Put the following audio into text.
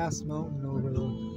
ass mountain over there.